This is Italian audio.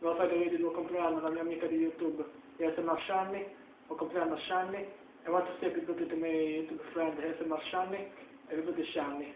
devo fare il video del mio compleanno, alla mia amica di YouTube, ASMR Shani, ho compleanno Shani. I want to say people to my YouTube friend ASMR Shani, everybody Shani.